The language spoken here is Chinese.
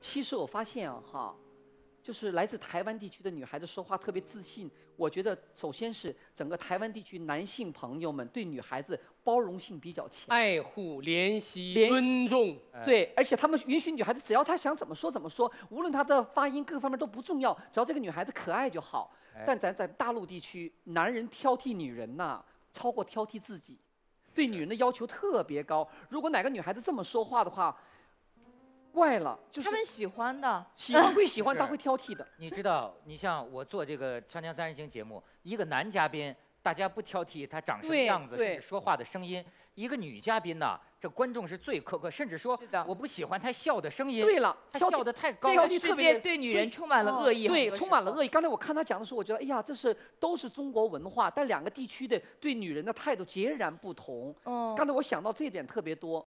其实我发现啊哈，就是来自台湾地区的女孩子说话特别自信。我觉得首先是整个台湾地区男性朋友们对女孩子包容性比较强，爱护、怜惜、尊重。对，而且他们允许女孩子只要她想怎么说怎么说，无论她的发音各方面都不重要，只要这个女孩子可爱就好。但咱在大陆地区，男人挑剔女人呐、超过挑剔自己，对女人的要求特别高。如果哪个女孩子这么说话的话，怪了，就是他们喜欢的，喜欢归喜欢，是 他会挑剔的。你知道，你像我做这个《锵锵三人行》节目，一个男嘉宾，大家不挑剔他长什么样子，对甚至说话的声音；一个女嘉宾呢，这观众是最苛刻，甚至说我不喜欢她笑的声音，对了，她笑的太高这了这。个世特别界对女人充满了恶意，对，充满了恶意。刚才我看他讲的时候，我觉得，哎呀，这是都是中国文化，但两个地区的对女人的态度截然不同。哦刚才我想到这一点特别多。